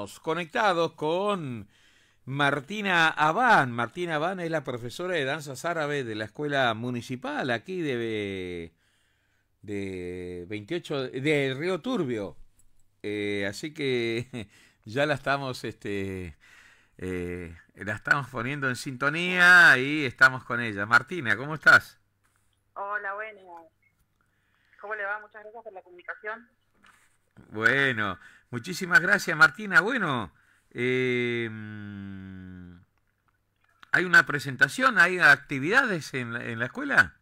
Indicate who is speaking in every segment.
Speaker 1: estamos conectados con Martina Abán. Martina Abán es la profesora de danzas árabes de la escuela municipal aquí de, de 28 de Río Turbio. Eh, así que ya la estamos este eh, la estamos poniendo en sintonía y estamos con ella. Martina, ¿cómo estás?
Speaker 2: Hola, bueno. ¿Cómo le va? Muchas gracias por la comunicación.
Speaker 1: Bueno, muchísimas gracias Martina. Bueno, eh, ¿hay una presentación? ¿Hay actividades en la, en la escuela?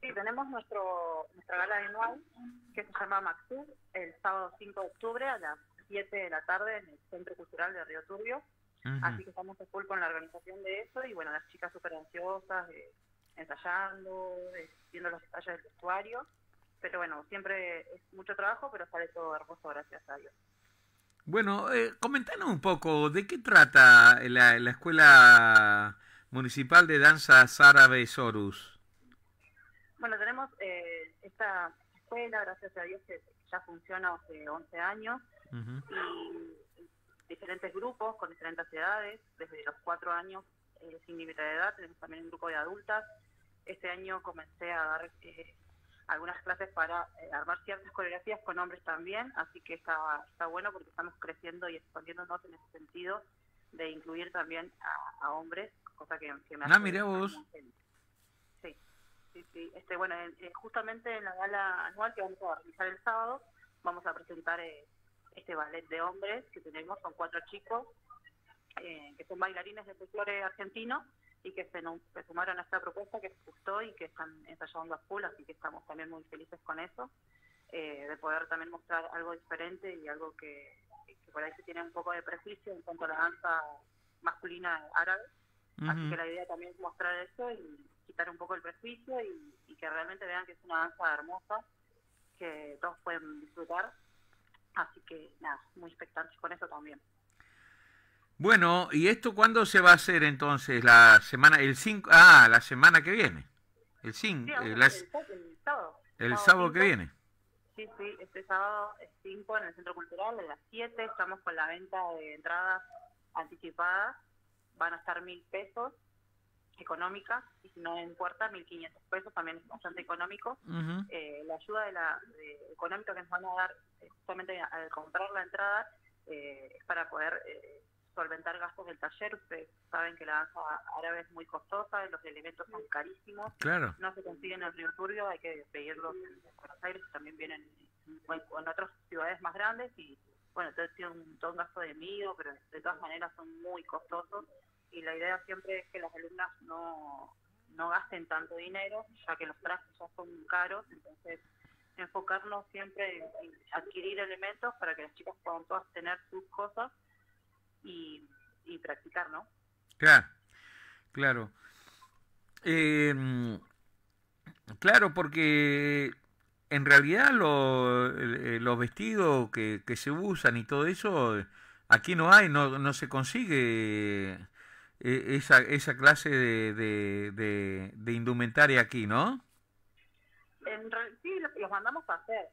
Speaker 2: Sí, tenemos nuestro, nuestra gala anual que se llama Maxur el sábado 5 de octubre a las 7 de la tarde en el Centro Cultural de Río Turbio. Así que estamos a full con la organización de eso y bueno, las chicas súper ansiosas, eh, ensayando, eh, viendo los detalles del vestuario pero bueno, siempre es mucho trabajo, pero sale todo hermoso, gracias a Dios.
Speaker 1: Bueno, eh, comentanos un poco, ¿de qué trata la, la Escuela Municipal de Danzas Árabes Horus?
Speaker 2: Bueno, tenemos eh, esta escuela, gracias a Dios, que ya funciona hace 11 años, y diferentes grupos con diferentes edades, desde los 4 años eh, sin límite de edad, tenemos también un grupo de adultas. Este año comencé a dar eh, algunas clases para eh, armar ciertas coreografías con hombres también, así que está, está bueno porque estamos creciendo y expandiéndonos en ese sentido de incluir también a, hombres, cosa que, me
Speaker 1: hace... Ah, mira vos.
Speaker 2: Sí, sí, sí. Este, bueno, justamente en la gala anual que vamos a realizar el sábado, vamos a presentar eh, este ballet de hombres que tenemos, son cuatro chicos, eh, que son bailarines de folclore argentino, y que se, sumaron a esta propuesta que les gustó y que están ensayando a full, así que estamos también muy felices con eso, eh, de poder también mostrar algo diferente y algo que, por ahí se tiene un poco de prejuicio en cuanto a la danza masculina árabe. Así que la idea también es mostrar eso y quitar un poco el prejuicio y, y que realmente vean que es una danza hermosa, que todos pueden disfrutar. Así que nada, muy expectantes con eso también.
Speaker 1: Bueno, ¿y esto cuándo se va a hacer entonces? La semana, el 5, ah, la semana que viene. El 5,
Speaker 2: eh,
Speaker 1: el,
Speaker 2: sábado.
Speaker 1: El sábado, que viene.
Speaker 2: Sí, sí, este sábado es 5 en el Centro Cultural, a las 7 estamos con la venta de entradas anticipadas, van a estar mil pesos económicas y si no en puerta 1.500 pesos, también es bastante económico. eh, la ayuda de la económica que nos van a dar eh, justamente al comprar la entrada eh, es para poder eh, solventar gastos del taller. Ustedes saben que la danza árabe es muy costosa, los elementos son carísimos.
Speaker 1: Claro.
Speaker 2: No se consiguen en el Río Turbio, hay que pedirlos en Buenos Aires, también vienen en, otras ciudades más grandes y bueno, entonces tiene un, todo un gasto de envío, pero de todas maneras son muy costosos y la idea siempre es que las alumnas no, no gasten tanto dinero, ya que los trajes ya son caros, entonces enfocarnos siempre en adquirir elementos para que las chicas puedan todas tener sus cosas y, practicar, ¿no?
Speaker 1: Claro, claro. Em, claro, porque en realidad eh, los vestidos que, que, se usan y todo eso, aquí no hay, no, no se consigue eh, esa, esa clase de, de, de, indumentaria aquí, ¿no?
Speaker 2: En, los mandamos a hacer.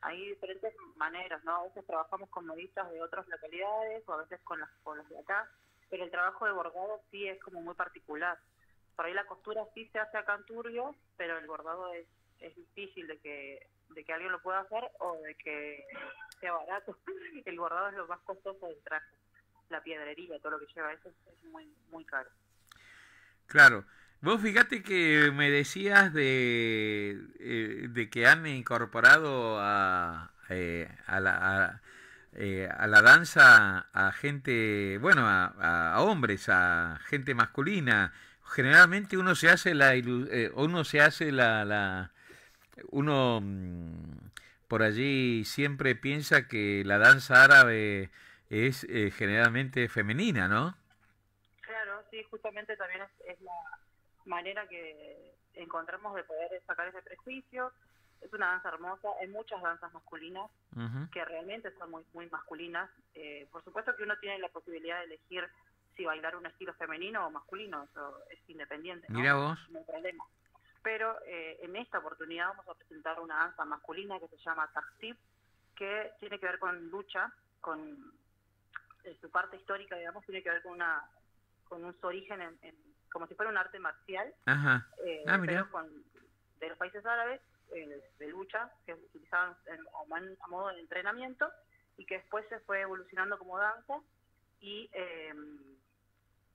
Speaker 2: Hay diferentes maneras, ¿no? A veces trabajamos con modistas de otras localidades o a veces con las, con las de acá, pero el trabajo de bordado sí es como muy particular. Por ahí la costura sí se hace acá en Turbio, pero el bordado es, es difícil de que, de que alguien lo pueda hacer o de que sea barato. El bordado es lo más costoso del traje. La piedrería, todo lo que lleva eso es muy, muy caro.
Speaker 1: Claro. Vos fíjate que me decías de, eh, de que han incorporado a, eh, a, la, eh, a, la danza a gente, bueno, a, hombres, a gente masculina. Generalmente uno se hace la, uno se hace la, la uno mm, por allí siempre piensa que la danza árabe es generalmente femenina, ¿no?
Speaker 2: Claro, sí, justamente también es la manera que encontramos de poder sacar ese prejuicio. Es una danza hermosa, hay muchas danzas masculinas que realmente son muy muy masculinas. Eh, por supuesto que uno tiene la posibilidad de elegir si bailar un estilo femenino o masculino, eso es independiente. ¿no?
Speaker 1: Mira vos.
Speaker 2: No hay problema. Pero eh, en esta oportunidad vamos a presentar una danza masculina que se llama Taktib, que tiene que ver con lucha, con eh, su parte histórica, digamos, tiene que ver con una con su origen en, como si fuera un arte marcial,
Speaker 1: Ajá.
Speaker 2: eh,
Speaker 1: Ah,
Speaker 2: pero con, de los países árabes, eh, de lucha, que utilizaban en- a modo de entrenamiento y que después se fue evolucionando como danza y eh,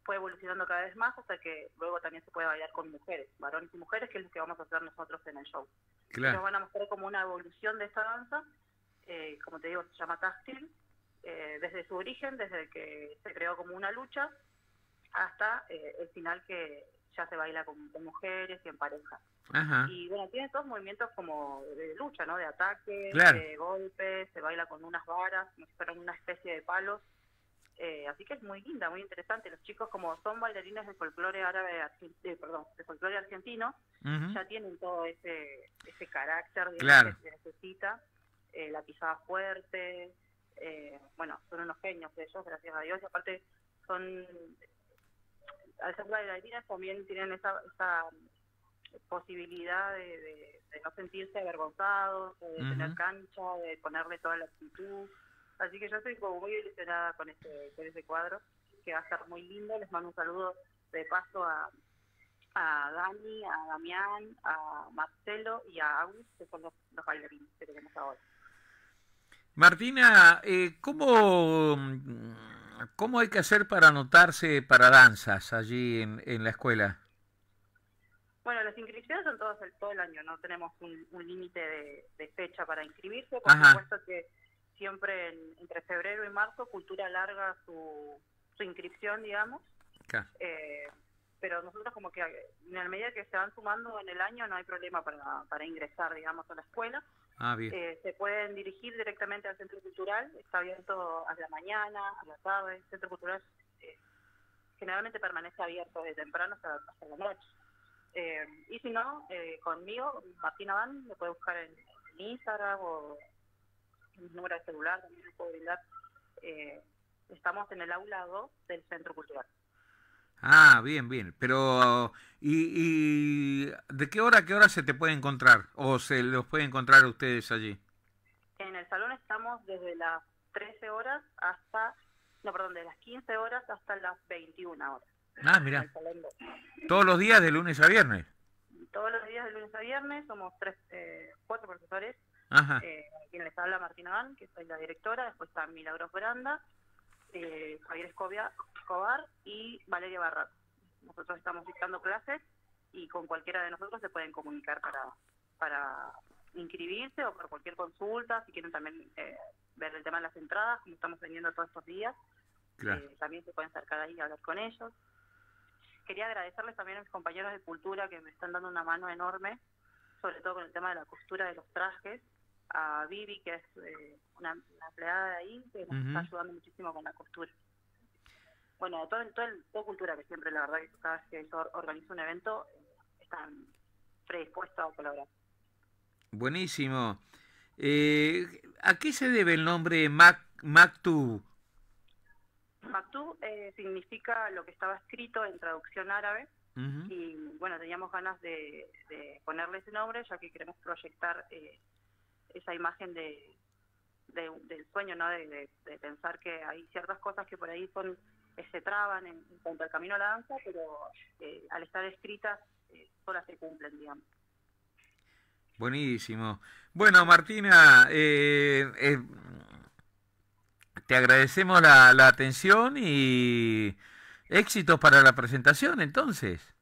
Speaker 2: fue evolucionando cada vez más hasta que luego también se puede bailar con mujeres, varones y mujeres, que es lo que vamos a hacer nosotros en el show. Nos
Speaker 1: Claro.
Speaker 2: van a mostrar como una evolución de esta danza, eh, como te digo, se llama táctil, desde su origen, desde que se creó como una lucha, hasta eh, el final que ya se baila con, con mujeres y en pareja.
Speaker 1: Ajá.
Speaker 2: Y bueno, tiene todos movimientos como de lucha, ¿no? De ataque,
Speaker 1: Claro.
Speaker 2: de golpes, se baila con unas varas, como si fueran una especie de palos. Eh, así que es muy linda, muy interesante. Los chicos, como son bailarines de folclore árabe, eh, perdón, de folclore argentino, ya tienen todo ese, ese carácter digamos,
Speaker 1: Claro.
Speaker 2: que se necesita, eh, la pisada fuerte, eh, bueno, son unos genios de ellos, gracias a Dios, y aparte son, al ser bailarines también tienen esa, esa posibilidad de, de- de no sentirse avergonzados, de
Speaker 1: Ujú.
Speaker 2: tener cancha, de ponerle toda la actitud, así que yo estoy como muy ilusionada con este, con ese cuadro, que va a ser muy lindo, les mando un saludo de paso a, a Dani, a Damián, a Marcelo y a Agus, que son los, los bailarines que tenemos ahora.
Speaker 1: Martina, eh, ¿cómo, mm, ¿cómo hay que hacer para anotarse para danzas allí en, en la escuela?
Speaker 2: Bueno, las inscripciones son todas el, todo el año, no tenemos un, un límite de, de fecha para inscribirse, por
Speaker 1: Ajá.
Speaker 2: supuesto que siempre en- entre febrero y marzo Cultura larga su, su inscripción, digamos, eh, pero nosotros como que en la medida que se van sumando en el año no hay problema para, para ingresar, digamos, a la escuela.
Speaker 1: Ah.
Speaker 2: Eh, se pueden dirigir directamente al centro cultural, está abierto a la mañana, a la tarde, el centro cultural eh, generalmente permanece abierto de temprano hasta, hasta la noche. Eh, y si no, eh, conmigo, Martina Van, me puede buscar en, Instagram o en mi número de celular, también me puedo brindar. Eh, estamos en el aula 2 del centro cultural.
Speaker 1: Ah, bien, bien. Pero, ¿y, y de qué hora a qué hora se te puede encontrar? ¿O se los puede encontrar a ustedes allí?
Speaker 2: En el salón estamos desde las 13 horas hasta, no, perdón, de las 15 horas hasta las 21 horas.
Speaker 1: Ah, mira. Todos los días de lunes a viernes.
Speaker 2: Todos los días de lunes a viernes somos tres, eh, cuatro profesores.
Speaker 1: Ajá.
Speaker 2: Eh, quien les habla Martina Van, que soy la directora. Después está Milagros Branda, eh, Javier Escobia, Escobar y Valeria Barrat. Nosotros estamos dictando clases y con cualquiera de nosotros se pueden comunicar para, para inscribirse o por cualquier consulta. Si quieren también eh, ver el tema de las entradas, como estamos vendiendo todos estos días,
Speaker 1: Claro.
Speaker 2: eh, también se pueden acercar ahí y hablar con ellos. Quería agradecerles también a mis compañeros de cultura que me están dando una mano enorme, sobre todo con el tema de la costura de los trajes, a Vivi, que es eh, una, una empleada de ahí, que nos está ayudando muchísimo con la costura. Bueno, todo, todo, el- todo cultura, que siempre la verdad que cada vez que yo organizo un evento, eh, están predispuestos a colaborar.
Speaker 1: Buenísimo. Eh, ¿A qué se debe el nombre Mac, Mactu?
Speaker 2: Maktub eh, significa lo que estaba escrito en traducción árabe, y bueno, teníamos ganas de, de ponerle ese nombre ya que queremos proyectar eh, esa imagen de, de- del sueño, ¿no? De, de- de pensar que hay ciertas cosas que por ahí son se traban en, en cuanto al camino a la danza, pero eh, al estar escritas eh, solas se cumplen, digamos.
Speaker 1: Buenísimo. Bueno, Martina, eh, eh, te agradecemos la, la atención y éxitos para la presentación, entonces.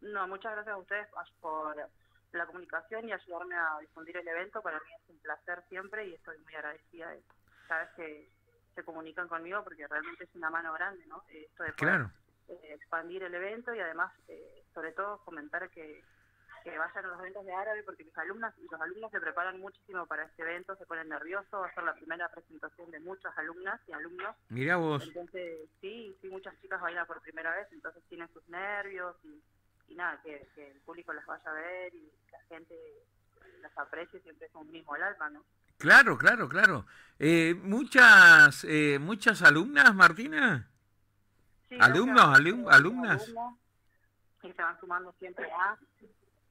Speaker 2: No, muchas gracias a ustedes por la comunicación y ayudarme a difundir el evento. Para mí es un placer siempre y estoy muy agradecida de cada vez que se comunican conmigo porque realmente es una mano grande, ¿no? Eh, Esto de poder,
Speaker 1: Claro,
Speaker 2: eh, expandir el evento y además, eh, sobre todo, fomentar que, que vayan a los eventos de árabe porque mis alumnas y los alumnos se preparan muchísimo para este evento, se ponen nerviosos, va a ser la primera presentación de muchas alumnas y alumnos
Speaker 1: mirá vos.
Speaker 2: entonces, sí, sí, muchas chicas bailan por primera vez, entonces tienen sus nervios y, y nada, que, que el público las vaya a ver y la gente las aprecie, siempre es un mismo el alma, ¿no?
Speaker 1: Claro, claro, claro. Eh, muchas, eh, muchas alumnas, Martina.
Speaker 2: Sí,
Speaker 1: ¿Alumnos, alum-
Speaker 2: eh,
Speaker 1: alumnas?
Speaker 2: alumnos, y se van sumando siempre más.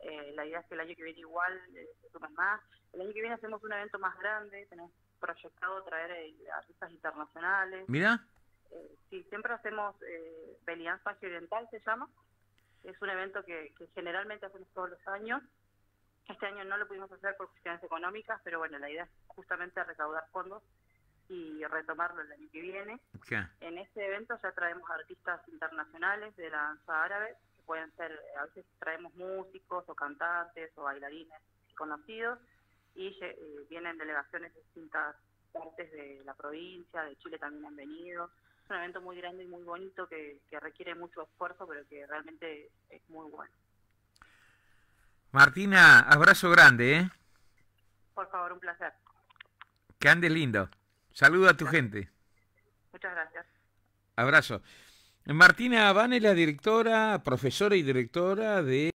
Speaker 2: Eh, la idea es que el año que viene igual eh, se sumen más. El año que viene hacemos un evento más grande, tenemos proyectado traer eh, artistas internacionales.
Speaker 1: Mira.
Speaker 2: Eh, sí, siempre hacemos eh, Belian Oriental, se llama. Es un evento que, que generalmente hacemos todos los años. Este año no lo pudimos hacer por cuestiones económicas, pero bueno, la idea es justamente recaudar fondos y retomarlo el año que viene. En este evento ya traemos artistas internacionales de la danza árabe, que pueden ser, a veces traemos músicos o cantantes o bailarines conocidos, y eh, vienen delegaciones de distintas partes de la provincia, de Chile también han venido. Es un evento muy grande y muy bonito que, que requiere mucho esfuerzo, pero que realmente es muy bueno.
Speaker 1: Martina, abrazo grande, ¿eh?
Speaker 2: Por favor, un placer.
Speaker 1: Que andes lindo. Saluda a tu gente.
Speaker 2: Muchas gracias.
Speaker 1: Abrazo. Martina Van es la directora, profesora y directora de